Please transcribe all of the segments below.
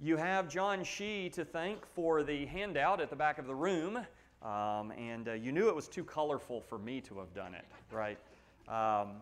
You have John Shee to thank for the handout at the back of the room, um, and uh, you knew it was too colorful for me to have done it, right? Um,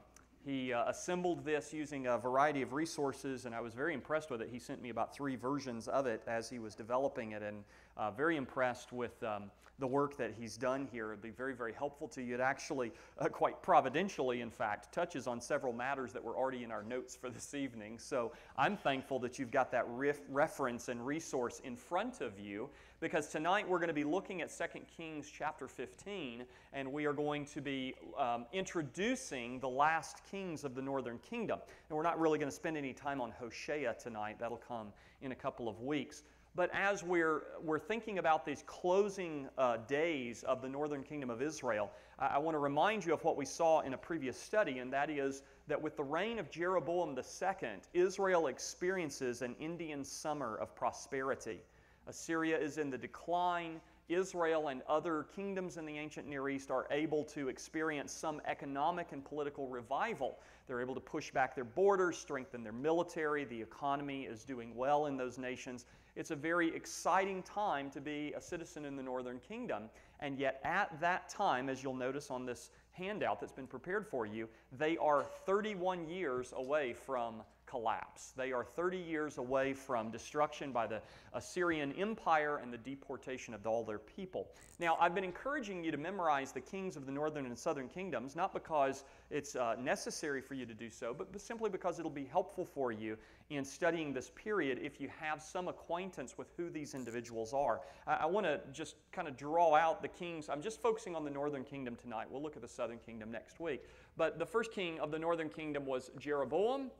he uh, assembled this using a variety of resources, and I was very impressed with it. He sent me about three versions of it as he was developing it, and uh, very impressed with um, the work that he's done here. It'd be very, very helpful to you. It actually, uh, quite providentially, in fact, touches on several matters that were already in our notes for this evening. So I'm thankful that you've got that ref- reference and resource in front of you because tonight we're going to be looking at 2 Kings chapter 15, and we are going to be um, introducing the last kings of the northern kingdom. And we're not really going to spend any time on Hosea tonight, that'll come in a couple of weeks. But as we're, we're thinking about these closing uh, days of the northern kingdom of Israel, I, I want to remind you of what we saw in a previous study, and that is that with the reign of Jeroboam II, Israel experiences an Indian summer of prosperity. Assyria is in the decline. Israel and other kingdoms in the ancient Near East are able to experience some economic and political revival. They're able to push back their borders, strengthen their military. The economy is doing well in those nations. It's a very exciting time to be a citizen in the northern kingdom. And yet, at that time, as you'll notice on this handout that's been prepared for you, they are 31 years away from collapse. They are 30 years away from destruction by the Assyrian Empire and the deportation of all their people. Now, I've been encouraging you to memorize the kings of the northern and southern kingdoms, not because it's uh, necessary for you to do so, but simply because it'll be helpful for you in studying this period if you have some acquaintance with who these individuals are. I, I want to just kind of draw out the kings. I'm just focusing on the northern kingdom tonight. We'll look at the southern kingdom next week. But the first king of the northern kingdom was Jeroboam.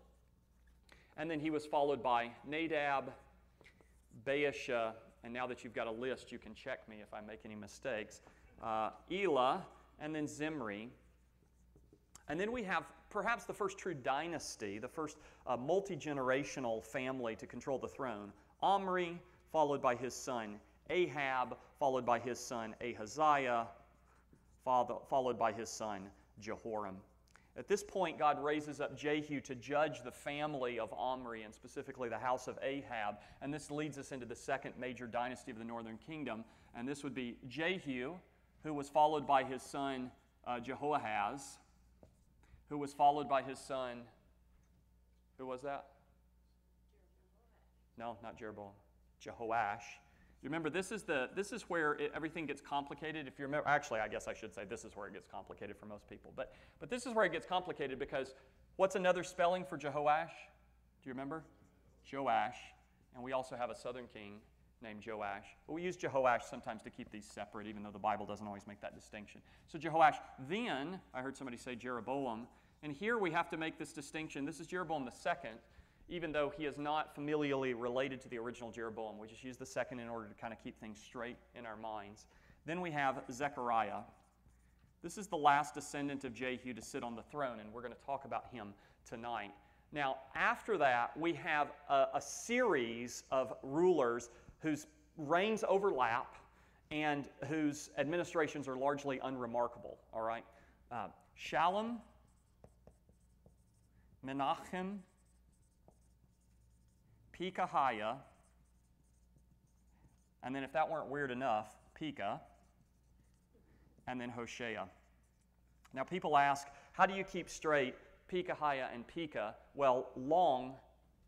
And then he was followed by Nadab, Baasha, and now that you've got a list, you can check me if I make any mistakes, uh, Elah, and then Zimri. And then we have perhaps the first true dynasty, the first uh, multi generational family to control the throne Omri, followed by his son Ahab, followed by his son Ahaziah, followed by his son Jehoram. At this point, God raises up Jehu to judge the family of Omri and specifically the house of Ahab. And this leads us into the second major dynasty of the northern kingdom. And this would be Jehu, who was followed by his son uh, Jehoahaz, who was followed by his son. Who was that? No, not Jeroboam. Jehoash. You remember, this is, the, this is where it, everything gets complicated. If you remember, actually, I guess I should say this is where it gets complicated for most people. But, but this is where it gets complicated because what's another spelling for Jehoash? Do you remember? Joash. And we also have a southern king named Joash. But we use Jehoash sometimes to keep these separate, even though the Bible doesn't always make that distinction. So Jehoash. Then, I heard somebody say Jeroboam. And here we have to make this distinction. This is Jeroboam the second even though he is not familially related to the original Jeroboam. We just use the second in order to kind of keep things straight in our minds. Then we have Zechariah. This is the last descendant of Jehu to sit on the throne, and we're going to talk about him tonight. Now, after that, we have a, a series of rulers whose reigns overlap and whose administrations are largely unremarkable. All right? Uh, Shallum, Menachem, Pekahiah, and then if that weren't weird enough, Pekah, and then Hoshea. Now, people ask, how do you keep straight Pekahiah and Pekah? Well, long,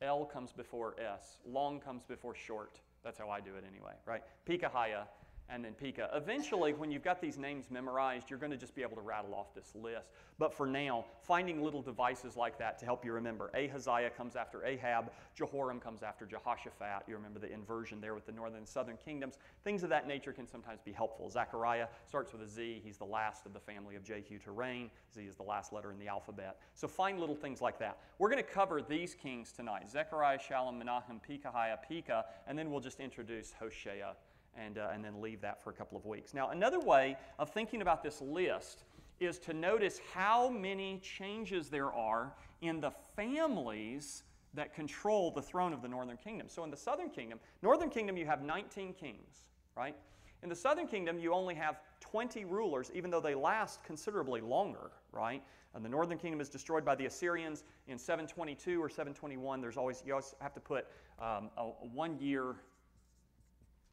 L comes before S. Long comes before short. That's how I do it anyway, right? Pekahiah and then Pekah. Eventually, when you've got these names memorized, you're going to just be able to rattle off this list. But for now, finding little devices like that to help you remember. Ahaziah comes after Ahab, Jehoram comes after Jehoshaphat. You remember the inversion there with the northern and southern kingdoms. Things of that nature can sometimes be helpful. Zechariah starts with a Z. He's the last of the family of Jehu to reign. Z is the last letter in the alphabet. So find little things like that. We're going to cover these kings tonight Zechariah, Shallum, Menahem, Pekahiah, Pekah, and then we'll just introduce Hoshea and, uh, and then leave that for a couple of weeks. Now, another way of thinking about this list is to notice how many changes there are in the families that control the throne of the northern kingdom. So in the southern kingdom, northern kingdom you have 19 kings, right? In the southern kingdom you only have 20 rulers even though they last considerably longer, right? And the northern kingdom is destroyed by the Assyrians in 722 or 721. There's always, you always have to put um, a, a one year,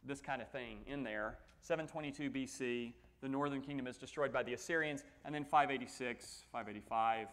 this kind of thing in there. 722 BC, the northern kingdom is destroyed by the Assyrians, and then 586, 585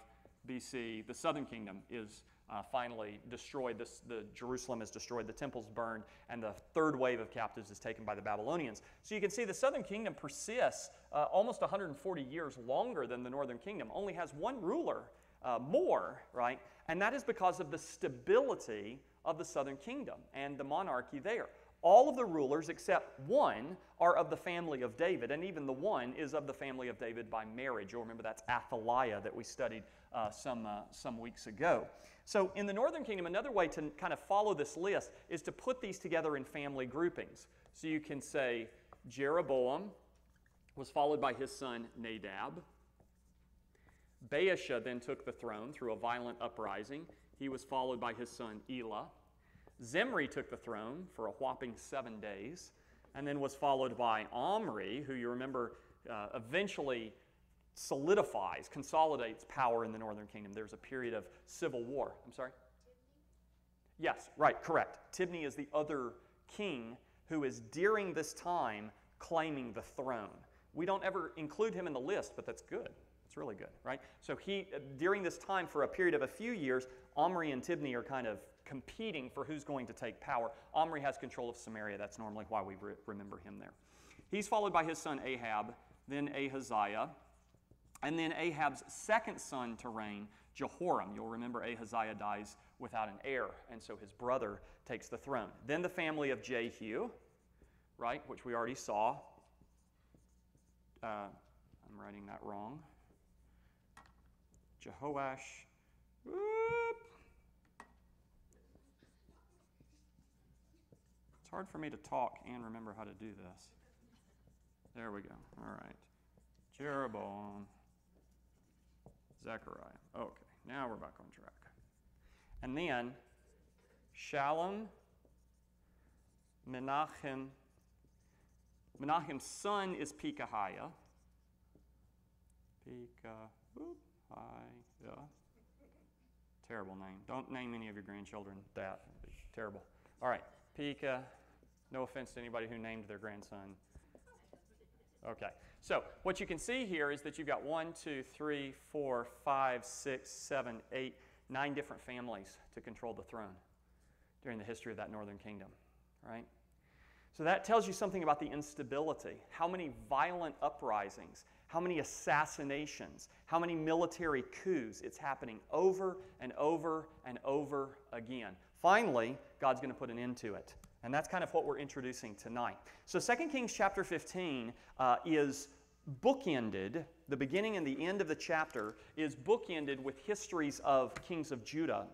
BC, the southern kingdom is uh, finally destroyed. This, the Jerusalem is destroyed, the temple's burned, and the third wave of captives is taken by the Babylonians. So you can see the southern kingdom persists uh, almost 140 years longer than the northern kingdom, only has one ruler uh, more, right? And that is because of the stability of the southern kingdom and the monarchy there. All of the rulers except one are of the family of David, and even the one is of the family of David by marriage. You'll remember that's Athaliah that we studied uh, some, uh, some weeks ago. So, in the northern kingdom, another way to kind of follow this list is to put these together in family groupings. So, you can say Jeroboam was followed by his son Nadab. Baasha then took the throne through a violent uprising. He was followed by his son Elah. Zimri took the throne for a whopping seven days, and then was followed by Omri, who you remember uh, eventually solidifies, consolidates power in the northern kingdom. There's a period of civil war. I'm sorry? Yes, right, correct. Tibni is the other king who is during this time claiming the throne. We don't ever include him in the list, but that's good. It's really good, right? So he, during this time, for a period of a few years, Omri and Tibni are kind of competing for who's going to take power. Omri has control of Samaria. That's normally why we re- remember him there. He's followed by his son Ahab, then Ahaziah, and then Ahab's second son to reign, Jehoram. You'll remember Ahaziah dies without an heir, and so his brother takes the throne. Then the family of Jehu, right, which we already saw. Uh, I'm writing that wrong. Jehoash. Whoop. Hard for me to talk and remember how to do this. There we go. All right. Jeroboam. Zechariah. Okay, now we're back on track. And then Shallum, Menachem. Menachem's son is Pekahiah. Pekahiah. Terrible name. Don't name any of your grandchildren that. terrible. All right, Pekah. No offense to anybody who named their grandson. Okay. So what you can see here is that you've got one, two, three, four, five, six, seven, eight, nine different families to control the throne during the history of that northern kingdom, right? So that tells you something about the instability. How many violent uprisings, how many assassinations, how many military coups. It's happening over and over and over again. Finally, God's going to put an end to it. And that's kind of what we're introducing tonight. So 2 Kings chapter 15 uh, is bookended, the beginning and the end of the chapter is bookended with histories of kings of Judah.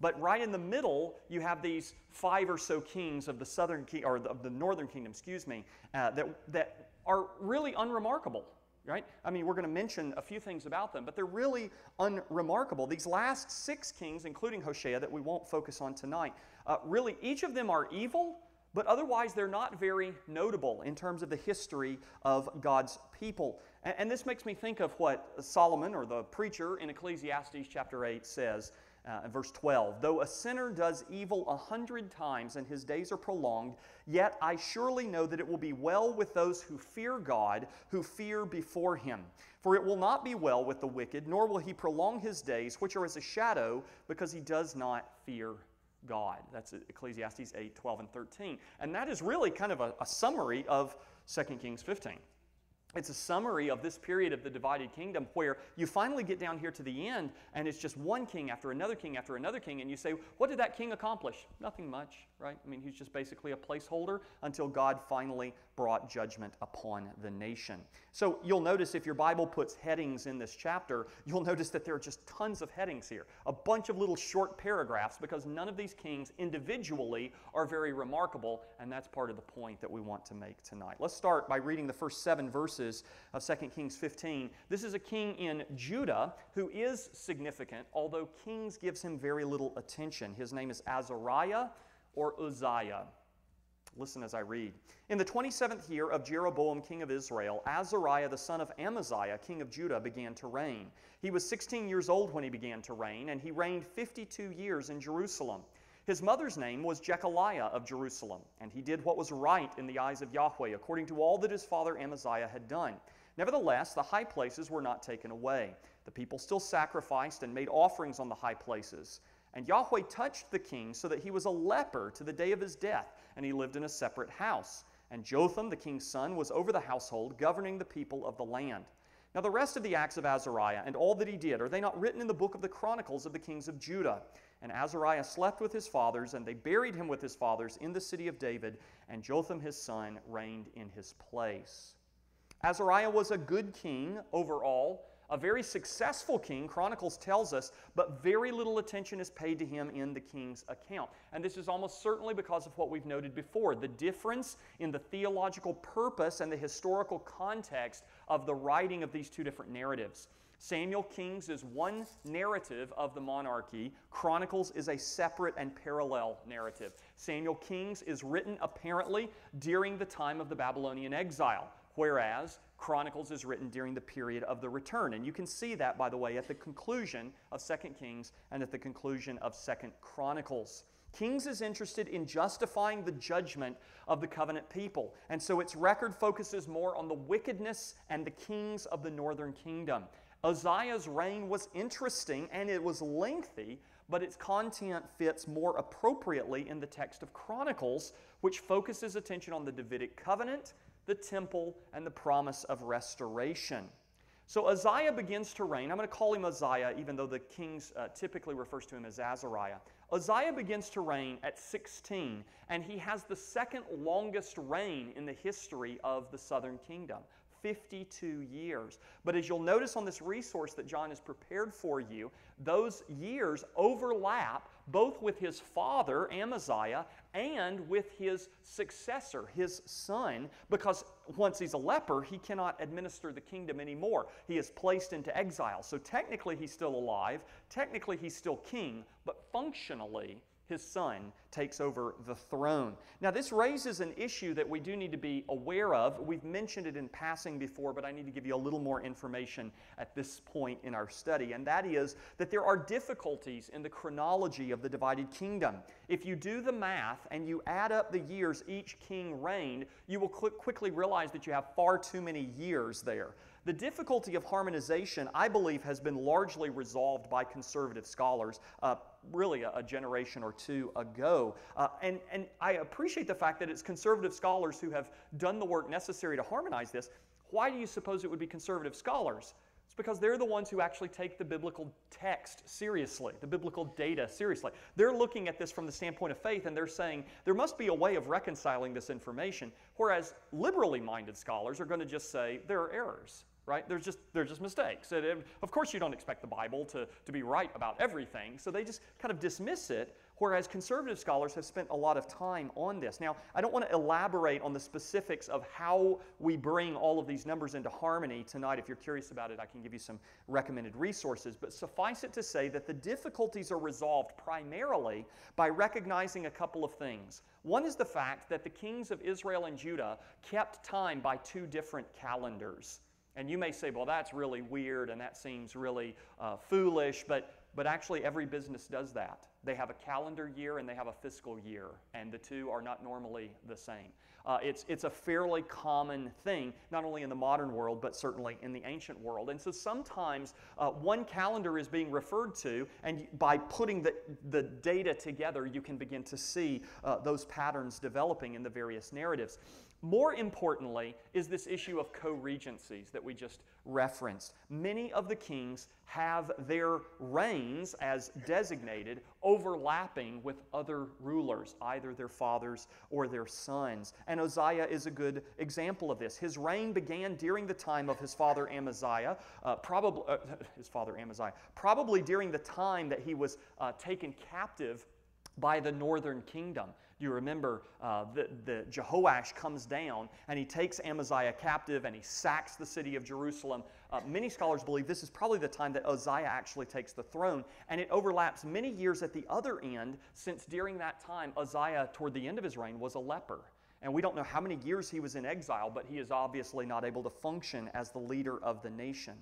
But right in the middle, you have these five or so kings of the southern king, or of the northern kingdom, excuse me, uh, that, that are really unremarkable right? I mean, we're going to mention a few things about them, but they're really unremarkable. These last six kings, including Hoshea, that we won't focus on tonight, uh, really, each of them are evil, but otherwise they're not very notable in terms of the history of God's people. And, and this makes me think of what Solomon, or the preacher in Ecclesiastes chapter 8, says uh, verse 12 Though a sinner does evil a hundred times and his days are prolonged, yet I surely know that it will be well with those who fear God, who fear before him. For it will not be well with the wicked, nor will he prolong his days, which are as a shadow, because he does not fear God. That's Ecclesiastes 8, 12, and 13. And that is really kind of a, a summary of 2 Kings 15 it's a summary of this period of the divided kingdom where you finally get down here to the end and it's just one king after another king after another king and you say what did that king accomplish nothing much right i mean he's just basically a placeholder until god finally brought judgment upon the nation so you'll notice if your bible puts headings in this chapter you'll notice that there are just tons of headings here a bunch of little short paragraphs because none of these kings individually are very remarkable and that's part of the point that we want to make tonight let's start by reading the first seven verses of 2 Kings 15. This is a king in Judah who is significant, although Kings gives him very little attention. His name is Azariah or Uzziah. Listen as I read. In the 27th year of Jeroboam, king of Israel, Azariah the son of Amaziah, king of Judah, began to reign. He was 16 years old when he began to reign, and he reigned 52 years in Jerusalem. His mother's name was Jecoliah of Jerusalem, and he did what was right in the eyes of Yahweh, according to all that his father Amaziah had done. Nevertheless, the high places were not taken away. The people still sacrificed and made offerings on the high places. And Yahweh touched the king so that he was a leper to the day of his death, and he lived in a separate house. And Jotham, the king's son, was over the household, governing the people of the land. Now, the rest of the acts of Azariah and all that he did, are they not written in the book of the Chronicles of the kings of Judah? And Azariah slept with his fathers, and they buried him with his fathers in the city of David, and Jotham his son reigned in his place. Azariah was a good king overall, a very successful king, Chronicles tells us, but very little attention is paid to him in the king's account. And this is almost certainly because of what we've noted before the difference in the theological purpose and the historical context of the writing of these two different narratives. Samuel Kings is one narrative of the monarchy. Chronicles is a separate and parallel narrative. Samuel Kings is written apparently during the time of the Babylonian exile, whereas Chronicles is written during the period of the return. And you can see that, by the way, at the conclusion of 2 Kings and at the conclusion of 2 Chronicles. Kings is interested in justifying the judgment of the covenant people. And so its record focuses more on the wickedness and the kings of the northern kingdom. Uzziah's reign was interesting and it was lengthy, but its content fits more appropriately in the text of Chronicles, which focuses attention on the Davidic covenant, the temple, and the promise of restoration. So Uzziah begins to reign. I'm going to call him Uzziah, even though the kings uh, typically refers to him as Azariah. Uzziah begins to reign at 16, and he has the second longest reign in the history of the southern kingdom. 52 years. But as you'll notice on this resource that John has prepared for you, those years overlap both with his father, Amaziah, and with his successor, his son, because once he's a leper, he cannot administer the kingdom anymore. He is placed into exile. So technically, he's still alive. Technically, he's still king, but functionally, his son takes over the throne. Now, this raises an issue that we do need to be aware of. We've mentioned it in passing before, but I need to give you a little more information at this point in our study, and that is that there are difficulties in the chronology of the divided kingdom. If you do the math and you add up the years each king reigned, you will quickly realize that you have far too many years there. The difficulty of harmonization, I believe, has been largely resolved by conservative scholars, uh, really a, a, generation or two ago. Uh, and, and I appreciate the fact that it's conservative scholars who have done the work necessary to harmonize this. Why do you suppose it would be conservative scholars? It's because they're the ones who actually take the biblical text seriously, the biblical data seriously. They're looking at this from the standpoint of faith and they're saying there must be a way of reconciling this information, whereas liberally minded scholars are going to just say there are errors right? There's just, they're just mistakes. And of course, you don't expect the Bible to, to be right about everything, so they just kind of dismiss it, whereas conservative scholars have spent a lot of time on this. Now, I don't want to elaborate on the specifics of how we bring all of these numbers into harmony tonight. If you're curious about it, I can give you some recommended resources. But suffice it to say that the difficulties are resolved primarily by recognizing a couple of things. One is the fact that the kings of Israel and Judah kept time by two different calendars. And you may say, well, that's really weird and that seems really uh, foolish, but, but actually, every business does that. They have a calendar year and they have a fiscal year, and the two are not normally the same. Uh, it's, it's a fairly common thing, not only in the modern world, but certainly in the ancient world. And so sometimes uh, one calendar is being referred to, and by putting the, the data together, you can begin to see uh, those patterns developing in the various narratives. More importantly, is this issue of co regencies that we just referenced. Many of the kings have their reigns, as designated, overlapping with other rulers, either their fathers or their sons. And Uzziah is a good example of this. His reign began during the time of his father Amaziah, uh, probably uh, his father Amaziah, probably during the time that he was uh, taken captive by the northern kingdom. You remember uh, that the Jehoash comes down and he takes Amaziah captive and he sacks the city of Jerusalem. Uh, many scholars believe this is probably the time that Uzziah actually takes the throne, and it overlaps many years at the other end, since during that time, Uzziah, toward the end of his reign, was a leper. And we don't know how many years he was in exile, but he is obviously not able to function as the leader of the nation.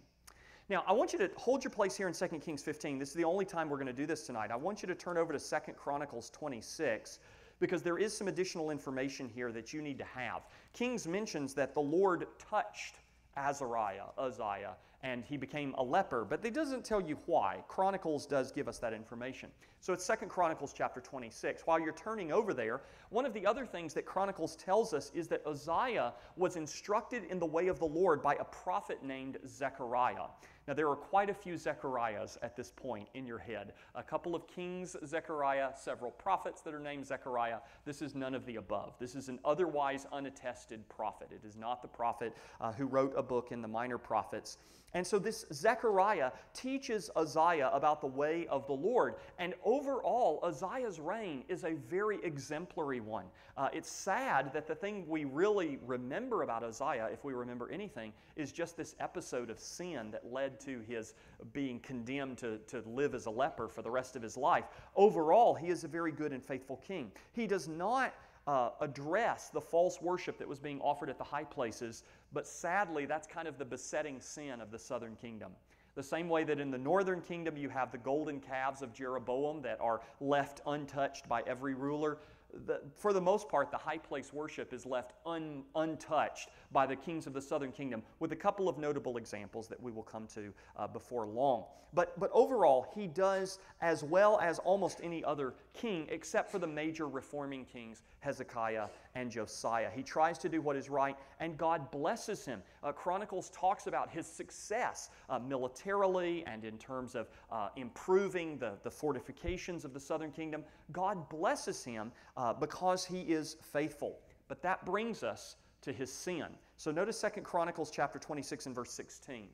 Now, I want you to hold your place here in 2 Kings 15. This is the only time we're going to do this tonight. I want you to turn over to 2 Chronicles 26 because there is some additional information here that you need to have. Kings mentions that the Lord touched Azariah, Uzziah, and he became a leper, but it doesn't tell you why. Chronicles does give us that information. So it's Second Chronicles chapter 26. While you're turning over there, one of the other things that Chronicles tells us is that Uzziah was instructed in the way of the Lord by a prophet named Zechariah. Now, there are quite a few Zechariahs at this point in your head. A couple of kings, Zechariah, several prophets that are named Zechariah. This is none of the above. This is an otherwise unattested prophet. It is not the prophet uh, who wrote a book in the minor prophets. And so this Zechariah teaches Uzziah about the way of the Lord. And overall, Uzziah's reign is a very exemplary one. Uh, it's sad that the thing we really remember about Uzziah, if we remember anything, is just this episode of sin that led to his being condemned to, to live as a leper for the rest of his life. Overall, he is a very good and faithful king. He does not uh, address the false worship that was being offered at the high places, but sadly, that's kind of the besetting sin of the southern kingdom. The same way that in the northern kingdom you have the golden calves of Jeroboam that are left untouched by every ruler, the, for the most part, the high place worship is left un, untouched by the kings of the southern kingdom, with a couple of notable examples that we will come to uh, before long. But, but overall, he does as well as almost any other king, except for the major reforming kings, Hezekiah and Josiah. He tries to do what is right, and God blesses him. Uh, Chronicles talks about his success uh, militarily and in terms of uh, improving the, the fortifications of the southern kingdom. God blesses him uh, because he is faithful. But that brings us to his sin. So notice 2 Chronicles chapter 26 and verse 16.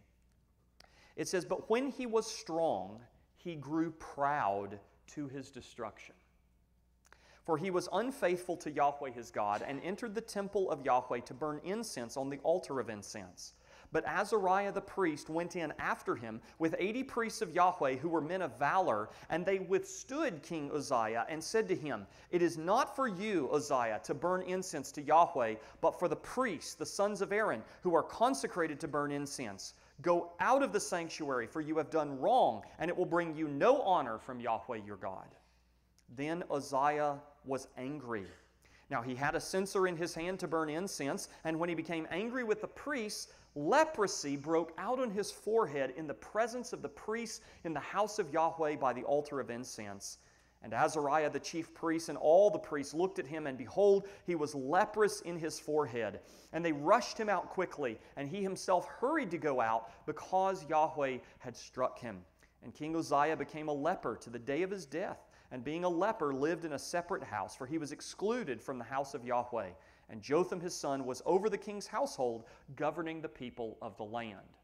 It says, But when he was strong, he grew proud to his destruction. For he was unfaithful to Yahweh his God and entered the temple of Yahweh to burn incense on the altar of incense. But Azariah the priest went in after him with 80 priests of Yahweh who were men of valor, and they withstood King Uzziah and said to him, It is not for you, Uzziah, to burn incense to Yahweh, but for the priests, the sons of Aaron, who are consecrated to burn incense. Go out of the sanctuary, for you have done wrong, and it will bring you no honor from Yahweh your God. Then Uzziah was angry. Now he had a censer in his hand to burn incense, and when he became angry with the priests, leprosy broke out on his forehead in the presence of the priests in the house of Yahweh by the altar of incense. And Azariah the chief priest and all the priests looked at him, and behold, he was leprous in his forehead. And they rushed him out quickly, and he himself hurried to go out because Yahweh had struck him. And King Uzziah became a leper to the day of his death, and being a leper, lived in a separate house, for he was excluded from the house of Yahweh. And Jotham his son was over the king's household, governing the people of the land.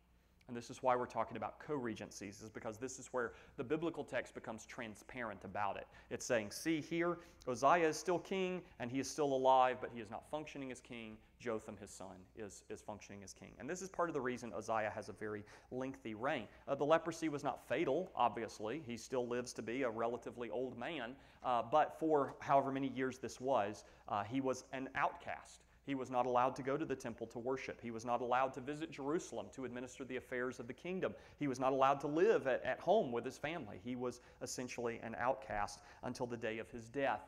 And this is why we're talking about co regencies, is because this is where the biblical text becomes transparent about it. It's saying, see here, Uzziah is still king and he is still alive, but he is not functioning as king. Jotham, his son, is, is functioning as king. And this is part of the reason Uzziah has a very lengthy reign. Uh, the leprosy was not fatal, obviously. He still lives to be a relatively old man, uh, but for however many years this was, uh, he was an outcast. He was not allowed to go to the temple to worship. He was not allowed to visit Jerusalem to administer the affairs of the kingdom. He was not allowed to live at, at home with his family. He was essentially an outcast until the day of his death.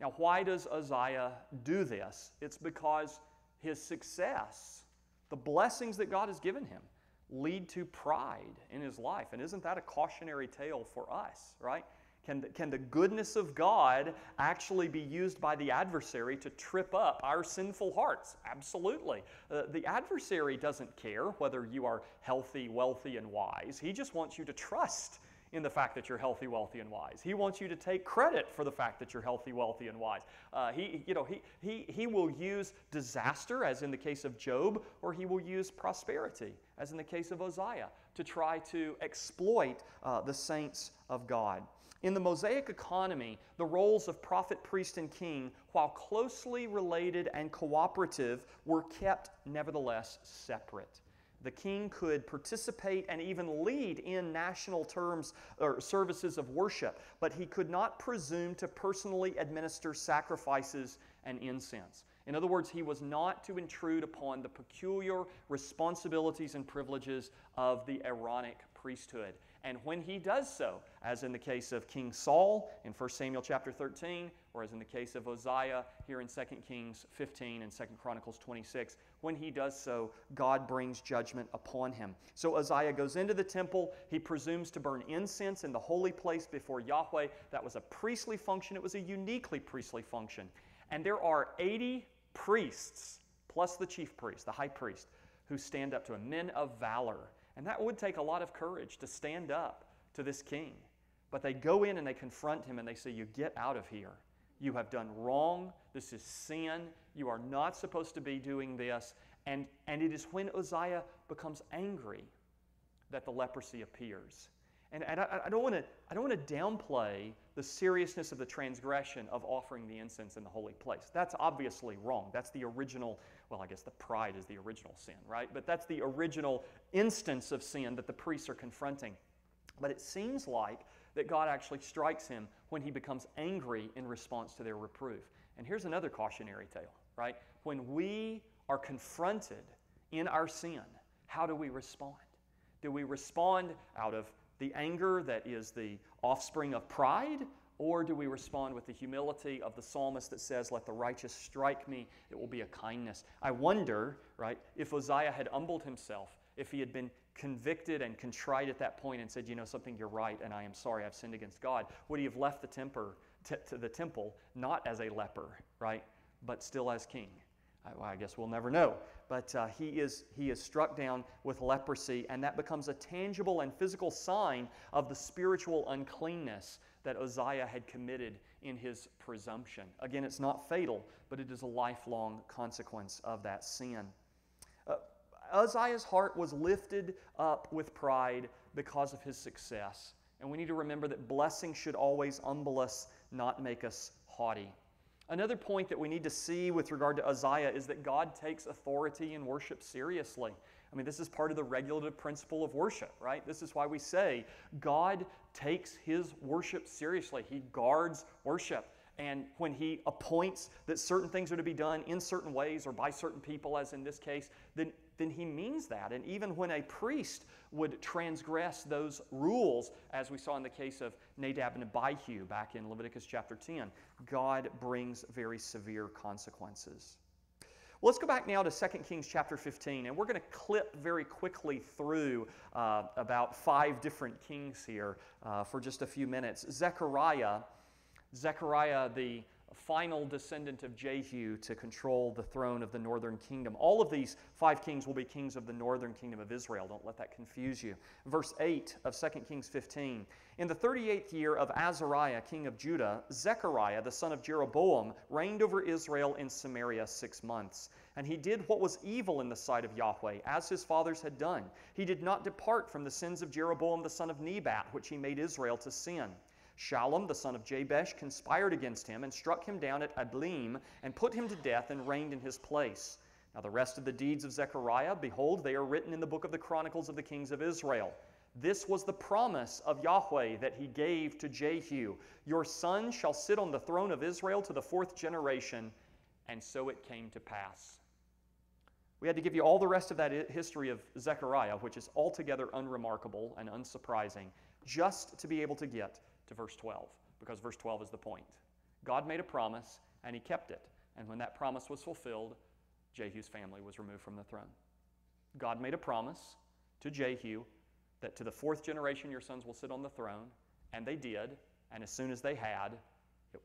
Now, why does Uzziah do this? It's because his success, the blessings that God has given him, lead to pride in his life. And isn't that a cautionary tale for us, right? Can the, can the goodness of God actually be used by the adversary to trip up our sinful hearts? Absolutely. Uh, the adversary doesn't care whether you are healthy, wealthy, and wise. He just wants you to trust in the fact that you're healthy, wealthy, and wise. He wants you to take credit for the fact that you're healthy, wealthy, and wise. Uh, he, you know, he, he, he will use disaster, as in the case of Job, or he will use prosperity, as in the case of Uzziah, to try to exploit uh, the saints of God. In the Mosaic economy, the roles of prophet, priest, and king, while closely related and cooperative, were kept nevertheless separate. The king could participate and even lead in national terms or services of worship, but he could not presume to personally administer sacrifices and incense. In other words, he was not to intrude upon the peculiar responsibilities and privileges of the Aaronic priesthood. And when he does so, as in the case of King Saul in 1 Samuel chapter 13, or as in the case of Uzziah here in 2 Kings 15 and 2 Chronicles 26, when he does so, God brings judgment upon him. So Uzziah goes into the temple. He presumes to burn incense in the holy place before Yahweh. That was a priestly function, it was a uniquely priestly function. And there are 80 priests, plus the chief priest, the high priest, who stand up to him, men of valor. And that would take a lot of courage to stand up to this king. But they go in and they confront him and they say, You get out of here. You have done wrong. This is sin. You are not supposed to be doing this. And, and it is when Uzziah becomes angry that the leprosy appears. And, and I, I, don't want to, I don't want to downplay the seriousness of the transgression of offering the incense in the holy place. That's obviously wrong. That's the original well, I guess the pride is the original sin, right? But that's the original instance of sin that the priests are confronting. But it seems like that God actually strikes him when he becomes angry in response to their reproof. And here's another cautionary tale, right? When we are confronted in our sin, how do we respond? Do we respond out of the anger that is the offspring of pride, or do we respond with the humility of the psalmist that says, Let the righteous strike me, it will be a kindness? I wonder, right, if Uzziah had humbled himself, if he had been convicted and contrite at that point and said, You know something, you're right, and I am sorry, I've sinned against God, would he have left the, temper, t- to the temple not as a leper, right, but still as king? I, well, I guess we'll never know. But uh, he, is, he is struck down with leprosy, and that becomes a tangible and physical sign of the spiritual uncleanness that Uzziah had committed in his presumption. Again, it's not fatal, but it is a lifelong consequence of that sin. Uh, Uzziah's heart was lifted up with pride because of his success. And we need to remember that blessing should always humble us, not make us haughty. Another point that we need to see with regard to Uzziah is that God takes authority in worship seriously. I mean, this is part of the regulative principle of worship, right? This is why we say God takes his worship seriously. He guards worship. And when he appoints that certain things are to be done in certain ways or by certain people, as in this case, then, then he means that. And even when a priest would transgress those rules, as we saw in the case of Nadab and Abihu back in Leviticus chapter 10, God brings very severe consequences. Well, let's go back now to 2 Kings chapter 15, and we're going to clip very quickly through uh, about five different kings here uh, for just a few minutes. Zechariah, Zechariah, the final descendant of Jehu to control the throne of the northern kingdom. All of these five kings will be kings of the northern kingdom of Israel. Don't let that confuse you. Verse 8 of 2 Kings 15. In the 38th year of Azariah, king of Judah, Zechariah, the son of Jeroboam, reigned over Israel in Samaria six months. And he did what was evil in the sight of Yahweh, as his fathers had done. He did not depart from the sins of Jeroboam the son of Nebat, which he made Israel to sin. Shallum, the son of Jabesh, conspired against him and struck him down at Ibleam and put him to death and reigned in his place. Now, the rest of the deeds of Zechariah, behold, they are written in the book of the Chronicles of the Kings of Israel. This was the promise of Yahweh that he gave to Jehu Your son shall sit on the throne of Israel to the fourth generation. And so it came to pass. We had to give you all the rest of that history of Zechariah, which is altogether unremarkable and unsurprising, just to be able to get to verse 12, because verse 12 is the point. God made a promise, and he kept it. And when that promise was fulfilled, Jehu's family was removed from the throne. God made a promise to Jehu that to the fourth generation your sons will sit on the throne, and they did. And as soon as they had, it,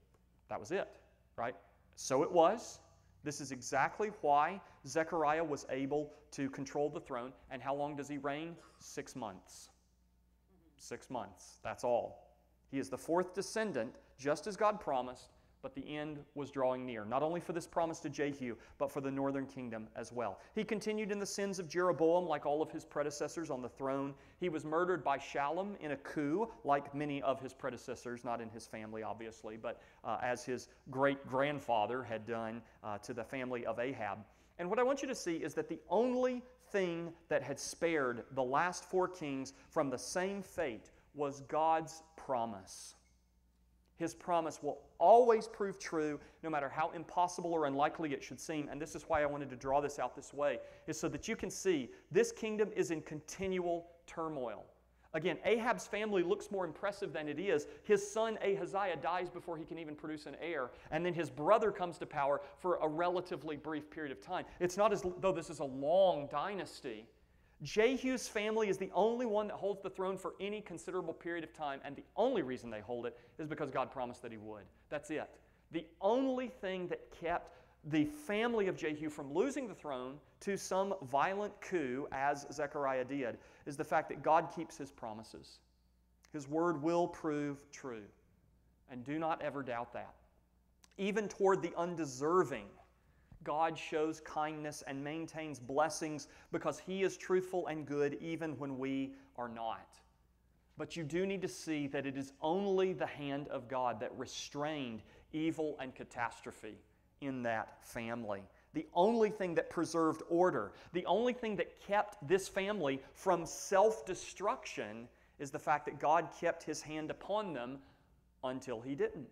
that was it, right? So it was. This is exactly why Zechariah was able to control the throne. And how long does he reign? Six months. Six months. That's all. He is the fourth descendant, just as God promised, but the end was drawing near, not only for this promise to Jehu, but for the northern kingdom as well. He continued in the sins of Jeroboam, like all of his predecessors on the throne. He was murdered by Shallum in a coup, like many of his predecessors, not in his family, obviously, but uh, as his great grandfather had done uh, to the family of Ahab. And what I want you to see is that the only thing that had spared the last four kings from the same fate was God's promise. His promise will always prove true, no matter how impossible or unlikely it should seem. And this is why I wanted to draw this out this way, is so that you can see this kingdom is in continual turmoil. Again, Ahab's family looks more impressive than it is. His son Ahaziah dies before he can even produce an heir, and then his brother comes to power for a relatively brief period of time. It's not as though this is a long dynasty. Jehu's family is the only one that holds the throne for any considerable period of time, and the only reason they hold it is because God promised that He would. That's it. The only thing that kept the family of Jehu from losing the throne to some violent coup, as Zechariah did, is the fact that God keeps His promises. His word will prove true. And do not ever doubt that. Even toward the undeserving, God shows kindness and maintains blessings because He is truthful and good even when we are not. But you do need to see that it is only the hand of God that restrained evil and catastrophe in that family. The only thing that preserved order, the only thing that kept this family from self destruction is the fact that God kept His hand upon them until He didn't.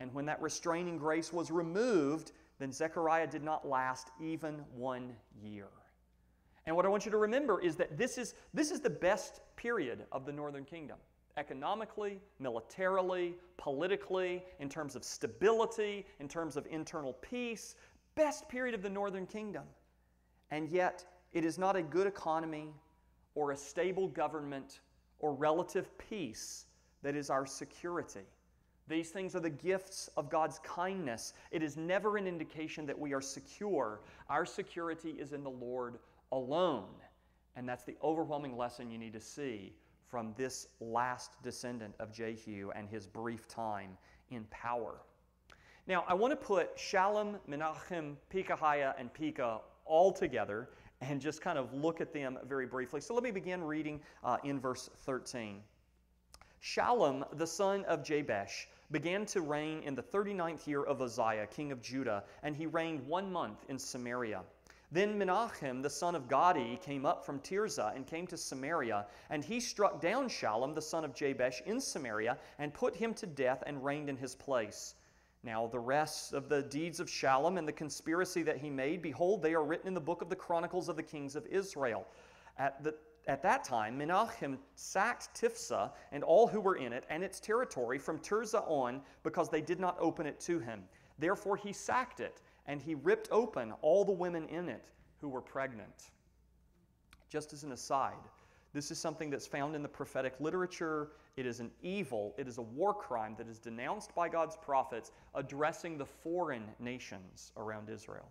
And when that restraining grace was removed, then Zechariah did not last even one year. And what I want you to remember is that this is, this is the best period of the northern kingdom economically, militarily, politically, in terms of stability, in terms of internal peace. Best period of the northern kingdom. And yet, it is not a good economy or a stable government or relative peace that is our security. These things are the gifts of God's kindness. It is never an indication that we are secure. Our security is in the Lord alone. And that's the overwhelming lesson you need to see from this last descendant of Jehu and his brief time in power. Now, I want to put Shallum, Menachem, Pekahiah, and Pekah all together and just kind of look at them very briefly. So let me begin reading uh, in verse 13. Shallum, the son of Jabesh, began to reign in the 39th year of Uzziah, king of Judah, and he reigned one month in Samaria. Then Menachem, the son of Gadi, came up from Tirzah and came to Samaria, and he struck down Shallum, the son of Jabesh, in Samaria, and put him to death and reigned in his place. Now, the rest of the deeds of Shallum and the conspiracy that he made, behold, they are written in the book of the Chronicles of the Kings of Israel. At the at that time, Menachem sacked Tiphsah and all who were in it and its territory from Tirzah on because they did not open it to him. Therefore, he sacked it and he ripped open all the women in it who were pregnant. Just as an aside, this is something that's found in the prophetic literature. It is an evil, it is a war crime that is denounced by God's prophets addressing the foreign nations around Israel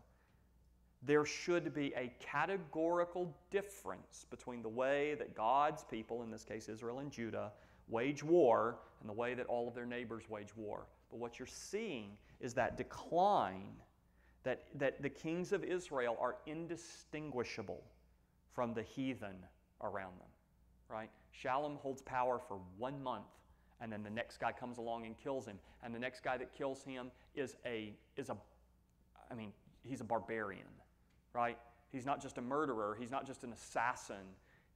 there should be a categorical difference between the way that God's people, in this case Israel and Judah, wage war and the way that all of their neighbors wage war. But what you're seeing is that decline, that, that the kings of Israel are indistinguishable from the heathen around them, right? Shallum holds power for one month, and then the next guy comes along and kills him. And the next guy that kills him is a, is a I mean, he's a barbarian right? He's not just a murderer, he's not just an assassin.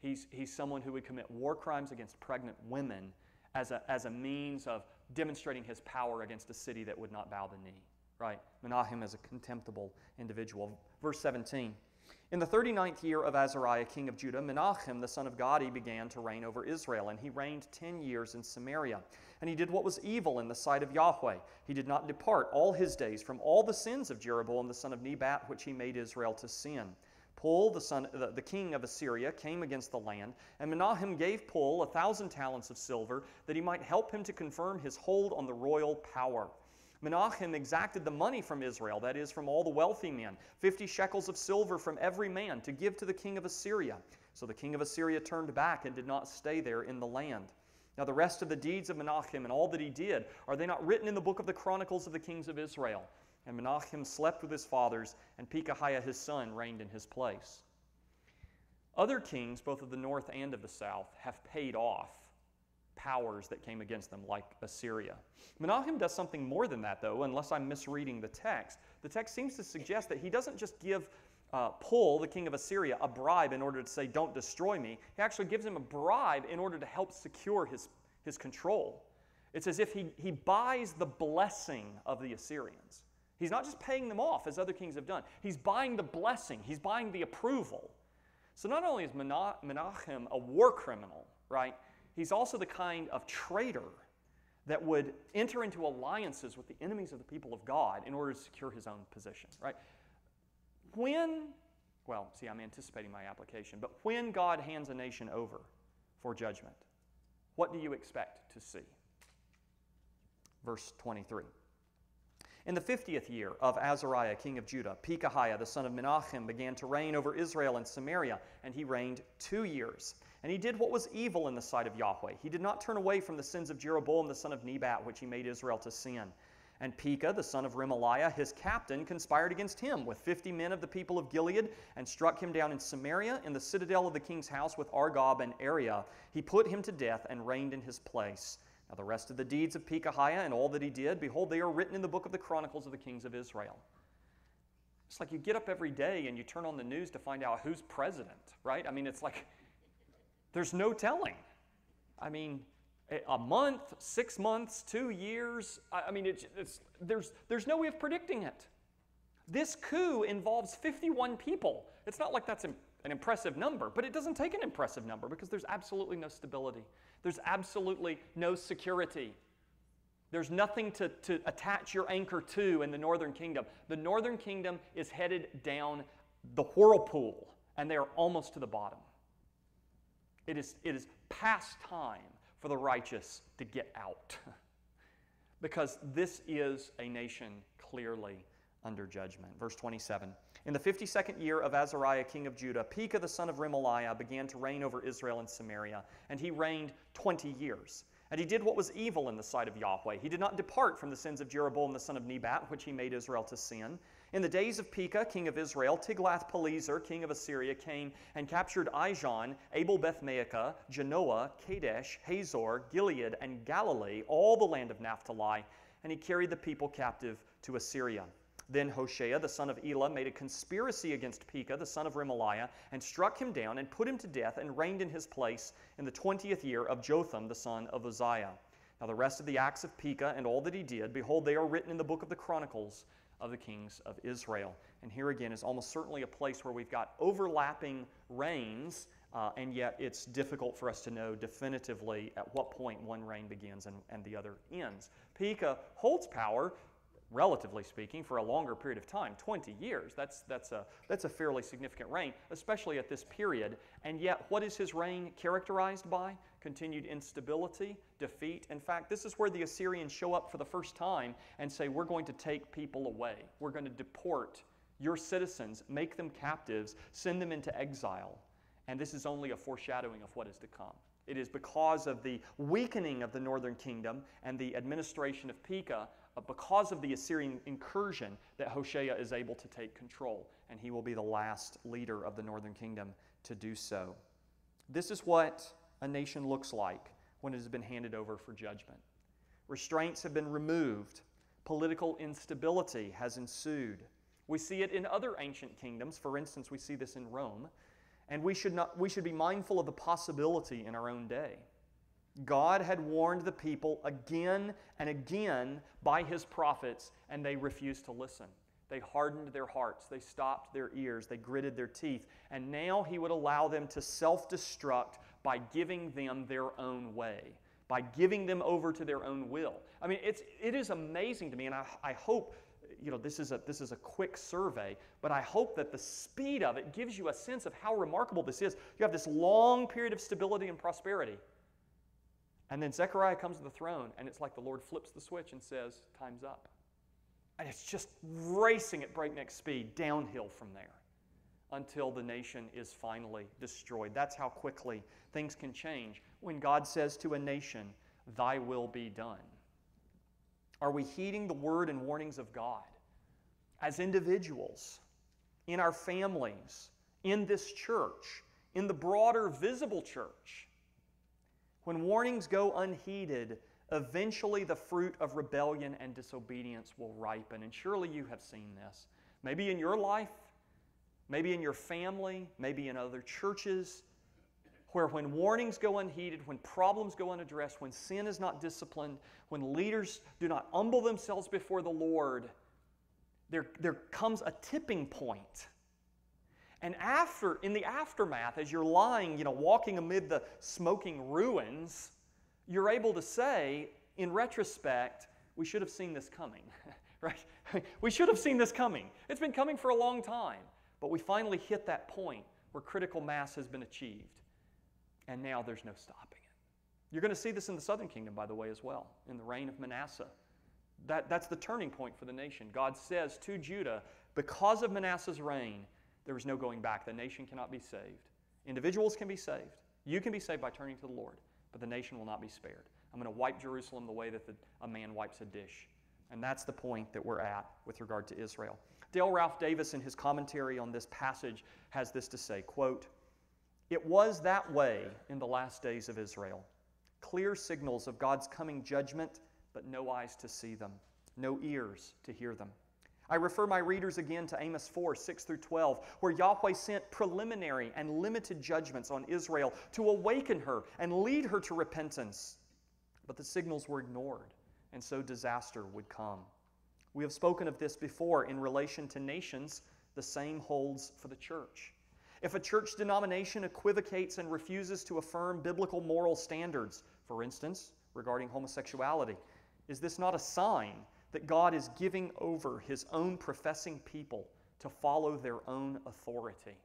He's, he's someone who would commit war crimes against pregnant women as a, as a means of demonstrating his power against a city that would not bow the knee, right? Menahem is a contemptible individual. Verse 17. In the 39th year of Azariah, king of Judah, Menachem, the son of Gadi, began to reign over Israel, and he reigned ten years in Samaria. And he did what was evil in the sight of Yahweh. He did not depart all his days from all the sins of Jeroboam the son of Nebat, which he made Israel to sin. Pul, the, son, the, the, king of Assyria, came against the land, and Menahem gave Pul a thousand talents of silver, that he might help him to confirm his hold on the royal power. Menachem exacted the money from Israel, that is, from all the wealthy men, fifty shekels of silver from every man, to give to the king of Assyria. So the king of Assyria turned back and did not stay there in the land. Now, the rest of the deeds of Menachem and all that he did, are they not written in the book of the Chronicles of the kings of Israel? And Menachem slept with his fathers, and Pekahiah his son reigned in his place. Other kings, both of the north and of the south, have paid off powers that came against them, like Assyria. Menachem does something more than that, though, unless I'm misreading the text. The text seems to suggest that he doesn't just give uh, Pul, the king of Assyria, a bribe in order to say, Don't destroy me. He actually gives him a bribe in order to help secure his, his control. It's as if he, he buys the blessing of the Assyrians. He's not just paying them off as other kings have done, he's buying the blessing, he's buying the approval. So not only is Menachem a war criminal, right? He's also the kind of traitor that would enter into alliances with the enemies of the people of God in order to secure his own position, right? When, well, see, I'm anticipating my application, but when God hands a nation over for judgment, what do you expect to see? Verse 23. In the fiftieth year of Azariah, king of Judah, Pekahiah, the son of Menachem, began to reign over Israel and Samaria, and he reigned two years. And he did what was evil in the sight of Yahweh. He did not turn away from the sins of Jeroboam, the son of Nebat, which he made Israel to sin. And Pekah, the son of Remaliah, his captain, conspired against him with fifty men of the people of Gilead, and struck him down in Samaria, in the citadel of the king's house with Argob and Arieh. He put him to death and reigned in his place. Now, the rest of the deeds of Pekahiah and all that he did, behold, they are written in the book of the Chronicles of the kings of Israel. It's like you get up every day and you turn on the news to find out who's president, right? I mean, it's like there's no telling. I mean, a month, six months, two years, I mean, it's, it's, there's, there's no way of predicting it. This coup involves 51 people. It's not like that's an impressive number, but it doesn't take an impressive number because there's absolutely no stability. There's absolutely no security. There's nothing to, to attach your anchor to in the northern kingdom. The northern kingdom is headed down the whirlpool, and they are almost to the bottom. It is, it is past time for the righteous to get out because this is a nation clearly under judgment. Verse 27. In the 52nd year of Azariah, king of Judah, Pekah the son of Remaliah began to reign over Israel and Samaria, and he reigned 20 years. And he did what was evil in the sight of Yahweh. He did not depart from the sins of Jeroboam the son of Nebat, which he made Israel to sin. In the days of Pekah, king of Israel, Tiglath-Pileser, king of Assyria, came and captured Ijon, Abel Beth-Maachah, Janoah, Kadesh, Hazor, Gilead, and Galilee, all the land of Naphtali, and he carried the people captive to Assyria. Then Hoshea, the son of Elah, made a conspiracy against Pekah, the son of Remaliah, and struck him down and put him to death and reigned in his place in the twentieth year of Jotham, the son of Uzziah. Now, the rest of the acts of Pekah and all that he did, behold, they are written in the book of the Chronicles of the kings of Israel. And here again is almost certainly a place where we've got overlapping reigns, uh, and yet it's difficult for us to know definitively at what point one reign begins and, and the other ends. Pekah holds power relatively speaking, for a longer period of time 20 years. That's, that's, a, that's a fairly significant reign, especially at this period. And yet, what is his reign characterized by? Continued instability, defeat. In fact, this is where the Assyrians show up for the first time and say, We're going to take people away, we're going to deport your citizens, make them captives, send them into exile. And this is only a foreshadowing of what is to come. It is because of the weakening of the northern kingdom and the administration of Pekah uh, because of the Assyrian incursion that Hoshea is able to take control, and he will be the last leader of the northern kingdom to do so. This is what a nation looks like when it has been handed over for judgment. Restraints have been removed, political instability has ensued. We see it in other ancient kingdoms. For instance, we see this in Rome. And we should, not, we should be mindful of the possibility in our own day. God had warned the people again and again by his prophets, and they refused to listen. They hardened their hearts, they stopped their ears, they gritted their teeth, and now he would allow them to self destruct by giving them their own way, by giving them over to their own will. I mean, it's, it is amazing to me, and I, I hope you know, this is, a, this is a quick survey, but I hope that the speed of it gives you a sense of how remarkable this is. You have this long period of stability and prosperity. And then Zechariah comes to the throne, and it's like the Lord flips the switch and says, Time's up. And it's just racing at breakneck speed downhill from there until the nation is finally destroyed. That's how quickly things can change when God says to a nation, Thy will be done? Are we heeding the word and warnings of God as individuals, in our families, in this church, in the broader visible church? When warnings go unheeded, eventually the fruit of rebellion and disobedience will ripen. And surely you have seen this. Maybe in your life, maybe in your family, maybe in other churches, where when warnings go unheeded, when problems go unaddressed, when sin is not disciplined, when leaders do not humble themselves before the Lord, there, there comes a tipping point. And after, in the aftermath, as you're lying, you know, walking amid the smoking ruins, you're able to say, in retrospect, we should have seen this coming, right? we should have seen this coming. It's been coming for a long time, but we finally hit that point where critical mass has been achieved and now there's no stopping it. You're going to see this in the southern kingdom, by the way, as well, in the reign of Manasseh. That, that's the turning point for the nation. God says to Judah, because of Manasseh's reign, there is no going back. The nation cannot be saved. Individuals can be saved. You can be saved by turning to the Lord, but the nation will not be spared. I'm going to wipe Jerusalem the way that the, a man wipes a dish. And that's the point that we're at with regard to Israel. Dale Ralph Davis, in his commentary on this passage, has this to say quote, it was that way in the last days of Israel. Clear signals of God's coming judgment, but no eyes to see them, no ears to hear them. I refer my readers again to Amos 4 6 through 12, where Yahweh sent preliminary and limited judgments on Israel to awaken her and lead her to repentance. But the signals were ignored, and so disaster would come. We have spoken of this before in relation to nations, the same holds for the church. If a church denomination equivocates and refuses to affirm biblical moral standards, for instance, regarding homosexuality, is this not a sign that God is giving over his own professing people to follow their own authority?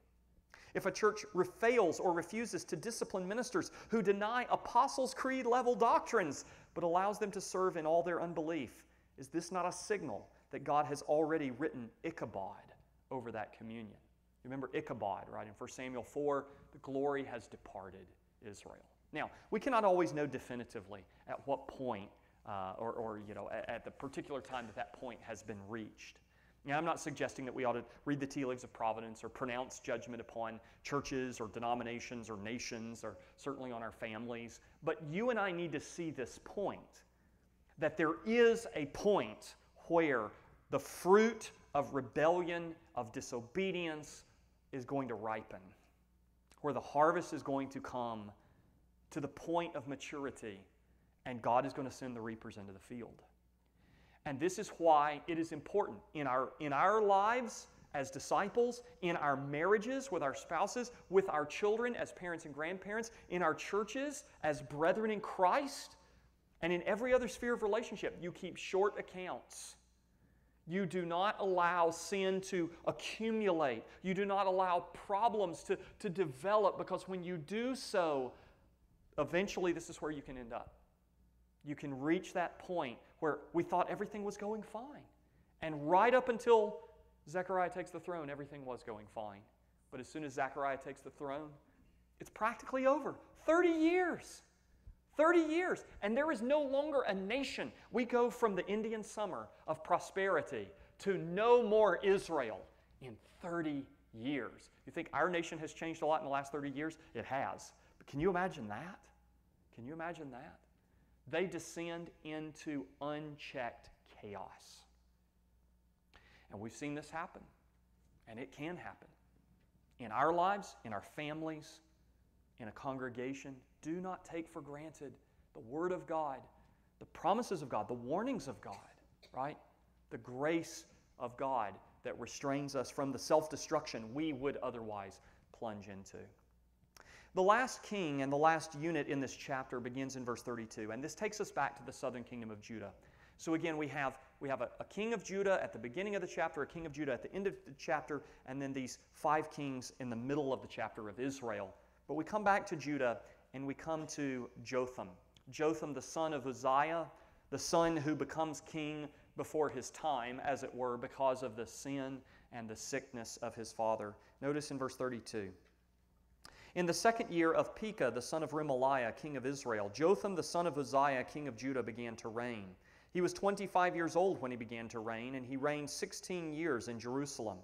If a church fails or refuses to discipline ministers who deny Apostles' Creed level doctrines but allows them to serve in all their unbelief, is this not a signal that God has already written Ichabod over that communion? Remember Ichabod, right? In 1 Samuel 4, the glory has departed Israel. Now, we cannot always know definitively at what point, uh, or, or, you know, at, at, the particular time that that point has been reached. Now, I'm not suggesting that we ought to read the tea leaves of providence or pronounce judgment upon churches or denominations or nations or certainly on our families, but you and I need to see this point that there is a point where the fruit of rebellion, of disobedience, is going to ripen, where the harvest is going to come to the point of maturity, and God is going to send the reapers into the field. And this is why it is important in our, in our lives as disciples, in our marriages with our spouses, with our children as parents and grandparents, in our churches as brethren in Christ, and in every other sphere of relationship. You keep short accounts you do not allow sin to accumulate. You do not allow problems to, to develop because when you do so, eventually this is where you can end up. You can reach that point where we thought everything was going fine. And right up until Zechariah takes the throne, everything was going fine. But as soon as Zechariah takes the throne, it's practically over. 30 years. 30 years, and there is no longer a nation. We go from the Indian summer of prosperity to no more Israel in 30 years. You think our nation has changed a lot in the last 30 years? It has. But can you imagine that? Can you imagine that? They descend into unchecked chaos. And we've seen this happen, and it can happen in our lives, in our families, in a congregation, do not take for granted the Word of God, the promises of God, the warnings of God, right? The grace of God that restrains us from the self destruction we would otherwise plunge into. The last king and the last unit in this chapter begins in verse 32, and this takes us back to the southern kingdom of Judah. So again, we have, we have a, a, king of Judah at the beginning of the chapter, a king of Judah at the end of the chapter, and then these five kings in the middle of the chapter of Israel. But we come back to Judah and we come to Jotham. Jotham, the son of Uzziah, the son who becomes king before his time, as it were, because of the sin and the sickness of his father. Notice in verse 32 In the second year of Pekah, the son of Remaliah, king of Israel, Jotham, the son of Uzziah, king of Judah, began to reign. He was 25 years old when he began to reign, and he reigned 16 years in Jerusalem.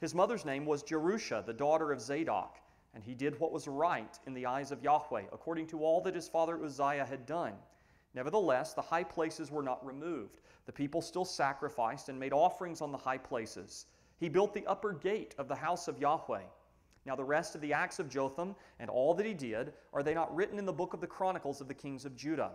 His mother's name was Jerusha, the daughter of Zadok, and he did what was right in the eyes of Yahweh, according to all that his father Uzziah had done. Nevertheless, the high places were not removed. The people still sacrificed and made offerings on the high places. He built the upper gate of the house of Yahweh. Now, the rest of the acts of Jotham and all that he did, are they not written in the book of the Chronicles of the kings of Judah?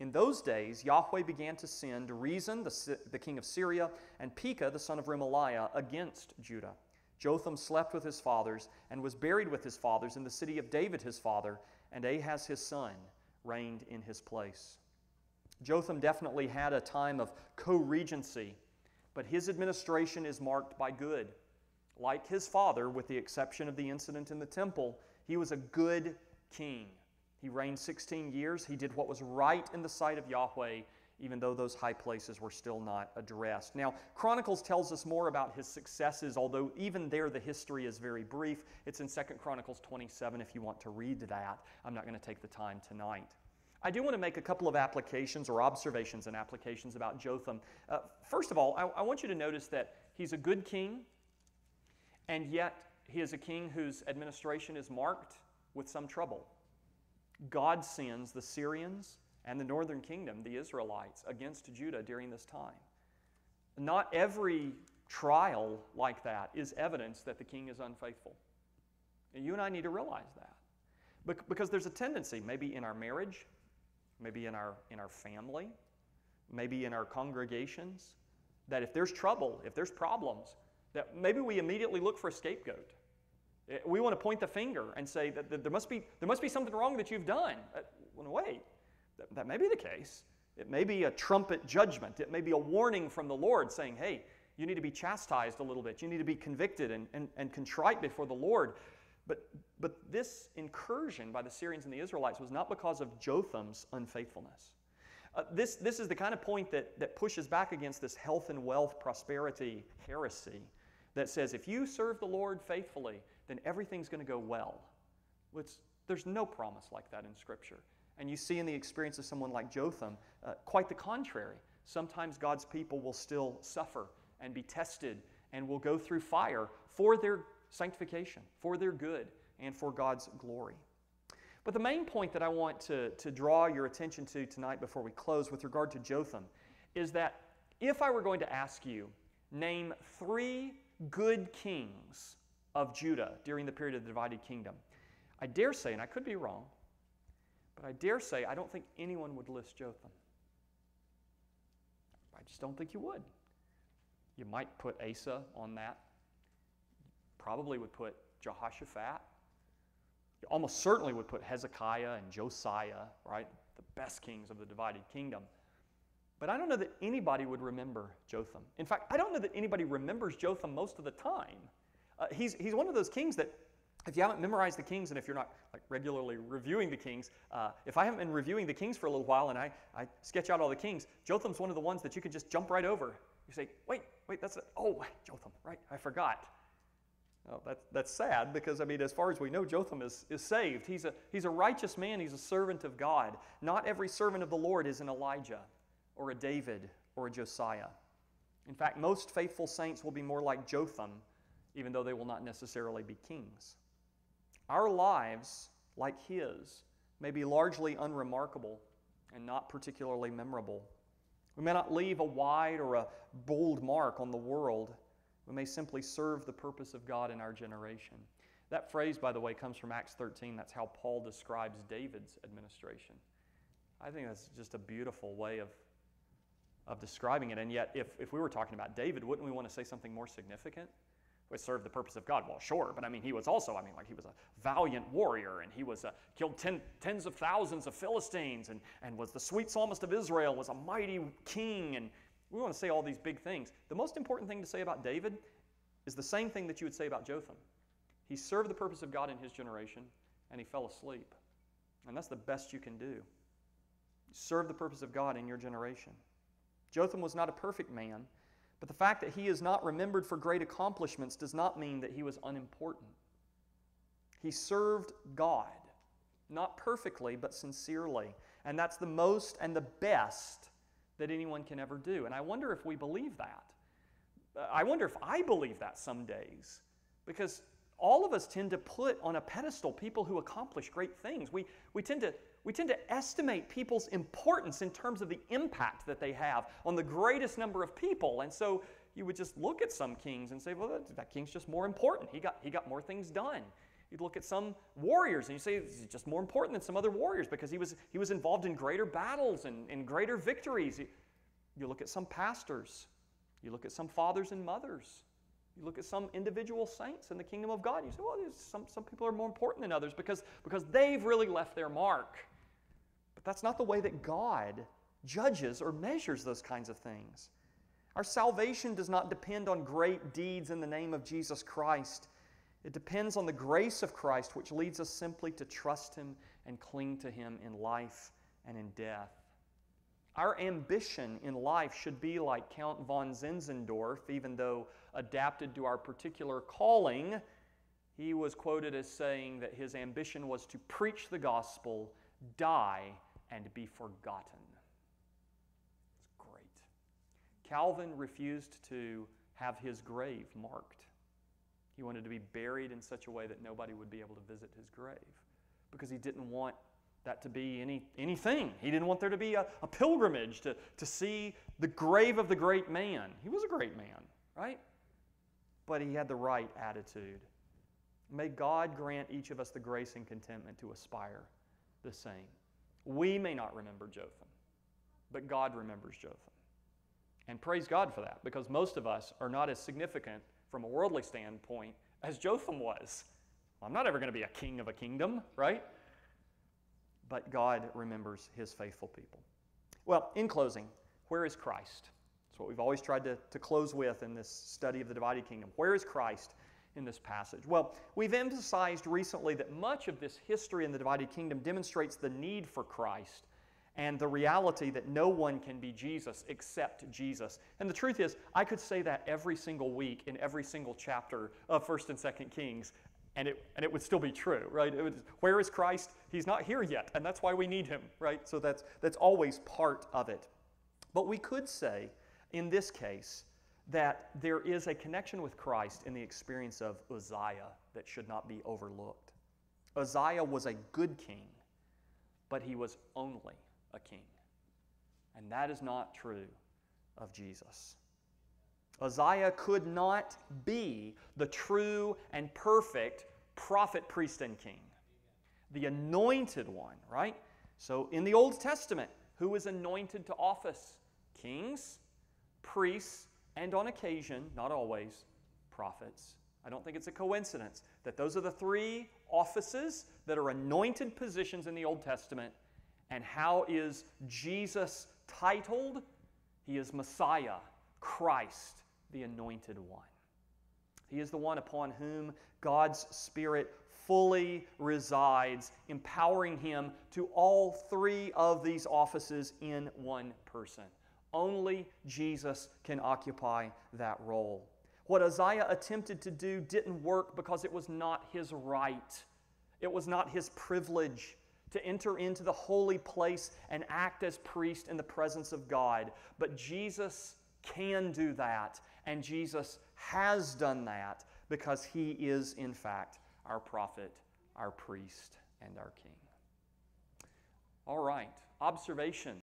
In those days, Yahweh began to send Rezin, the, the king of Syria, and Pekah, the son of Remaliah, against Judah. Jotham slept with his fathers and was buried with his fathers in the city of David his father, and Ahaz his son reigned in his place. Jotham definitely had a time of co regency, but his administration is marked by good. Like his father, with the exception of the incident in the temple, he was a good king. He reigned 16 years. He did what was right in the sight of Yahweh, even though those high places were still not addressed. Now, Chronicles tells us more about his successes, although even there the history is very brief. It's in 2 Chronicles 27 if you want to read that. I'm not going to take the time tonight. I do want to make a couple of applications or observations and applications about Jotham. Uh, first of all, I, I want you to notice that he's a good king, and yet he is a king whose administration is marked with some trouble. God sends the Syrians and the northern kingdom, the Israelites, against Judah during this time. Not every trial like that is evidence that the king is unfaithful. And you and I need to realize that. Because there's a tendency, maybe in our marriage, maybe in our, in our family, maybe in our congregations, that if there's trouble, if there's problems, that maybe we immediately look for a scapegoat. Eh, we want to point the finger and say that, there, must be, there must be something wrong that you've done. Uh, wait, that, that may be the case. It may be a trumpet judgment. It may be a warning from the Lord saying, hey, you need to be chastised a little bit. You need to be convicted and, and, and contrite before the Lord. But, but this incursion by the Syrians and the Israelites was not because of Jotham's unfaithfulness. Uh, this, this is the kind of point that, that pushes back against this health and wealth prosperity heresy that says if you serve the Lord faithfully, then everything's going to go well. There's no promise like that in Scripture. And you see in the experience of someone like Jotham, uh, quite the contrary. Sometimes God's people will still suffer and be tested and will go through fire for their sanctification, for their good, and for God's glory. But the main point that I want to, to draw your attention to tonight before we close with regard to Jotham is that if I were going to ask you, name three good kings of Judah during the period of the divided kingdom, I dare say, and I could be wrong, but I dare say I don't think anyone would list Jotham. I just don't think you would. You might put Asa on that probably would put Jehoshaphat. You almost certainly would put Hezekiah and Josiah, right? The best kings of the divided kingdom. But I don't know that anybody would remember Jotham. In fact, I don't know that anybody remembers Jotham most of the time. Uh, he's, he's one of those kings that, if you haven't memorized the kings and if you're not like regularly reviewing the kings, uh, if I haven't been reviewing the kings for a little while and I, I sketch out all the kings, Jotham's one of the ones that you can just jump right over. You say, wait, wait, that's, a, oh, Jotham, right, I forgot. Well, that's, that's sad because, I mean, as far as we know, Jotham is, is saved. He's a, he's a righteous man, he's a servant of God. Not every servant of the Lord is an Elijah or a David or a Josiah. In fact, most faithful saints will be more like Jotham, even though they will not necessarily be kings. Our lives, like his, may be largely unremarkable and not particularly memorable. We may not leave a wide or a bold mark on the world we may simply serve the purpose of God in our generation. That phrase, by the way, comes from Acts 13. That's how Paul describes David's administration. I think that's just a beautiful way of, of describing it. And yet, if, if we were talking about David, wouldn't we want to say something more significant? We served the purpose of God. Well, sure, but I mean, he was also, I mean, like he was a valiant warrior and he was a, killed ten, tens of thousands of Philistines and, and was the sweet psalmist of Israel, was a mighty king and we want to say all these big things. The most important thing to say about David is the same thing that you would say about Jotham. He served the purpose of God in his generation, and he fell asleep. And that's the best you can do. Serve the purpose of God in your generation. Jotham was not a perfect man, but the fact that he is not remembered for great accomplishments does not mean that he was unimportant. He served God, not perfectly, but sincerely. And that's the most and the best that anyone can ever do. And I wonder if we believe that. I wonder if I believe that some days. Because all of us tend to put on a pedestal people who accomplish great things. We, we, tend to, we tend to estimate people's importance in terms of the impact that they have on the greatest number of people. And so you would just look at some kings and say, well, that, that king's just more important. He got, he got more things done. You'd look at some warriors and you say he's just more important than some other warriors because he was, he was involved in greater battles and, and greater victories. You look at some pastors, you look at some fathers and mothers, you look at some individual saints in the kingdom of God. You say, well, some, some people are more important than others because, because they've really left their mark. But that's not the way that God judges or measures those kinds of things. Our salvation does not depend on great deeds in the name of Jesus Christ. It depends on the grace of Christ, which leads us simply to trust Him and cling to Him in life and in death. Our ambition in life should be like Count von Zinzendorf, even though adapted to our particular calling, he was quoted as saying that his ambition was to preach the gospel, die, and be forgotten. It's great. Calvin refused to have his grave marked. He wanted to be buried in such a way that nobody would be able to visit his grave because he didn't want that to be any, anything. He didn't want there to be a, a pilgrimage to, to see the grave of the great man. He was a great man, right? But he had the right attitude. May God grant each of us the grace and contentment to aspire the same. We may not remember Jotham, but God remembers Jotham. And praise God for that, because most of us are not as significant from a worldly standpoint as Jotham was. I'm not ever going to be a king of a kingdom, right? But God remembers his faithful people. Well, in closing, where is Christ? That's what we've always tried to, to close with in this study of the divided kingdom. Where is Christ in this passage? Well, we've emphasized recently that much of this history in the divided kingdom demonstrates the need for Christ and the reality that no one can be Jesus except Jesus. And the truth is, I could say that every single week in every single chapter of 1st and 2nd Kings, and it, and it would still be true, right? Would, where is Christ? He's not here yet, and that's why we need him, right? So that's, that's always part of it. But we could say, in this case, that there is a connection with Christ in the experience of Uzziah that should not be overlooked. Uzziah was a good king, but he was only a king. And that is not true of Jesus. Uzziah could not be the true and perfect prophet, priest, and king. The anointed one, right? So in the Old Testament, who is anointed to office? Kings, priests, and on occasion, not always, prophets. I don't think it's a coincidence that those are the three offices that are anointed positions in the Old Testament and how is Jesus titled? He is Messiah, Christ, the Anointed One. He is the one upon whom God's Spirit fully resides, empowering him to all three of these offices in one person. Only Jesus can occupy that role. What Uzziah attempted to do didn't work because it was not his right, it was not his privilege to enter into the holy place and act as priest in the presence of God. But Jesus can do that, and Jesus has done that because he is, in fact, our prophet, our priest, and our king. All right, observation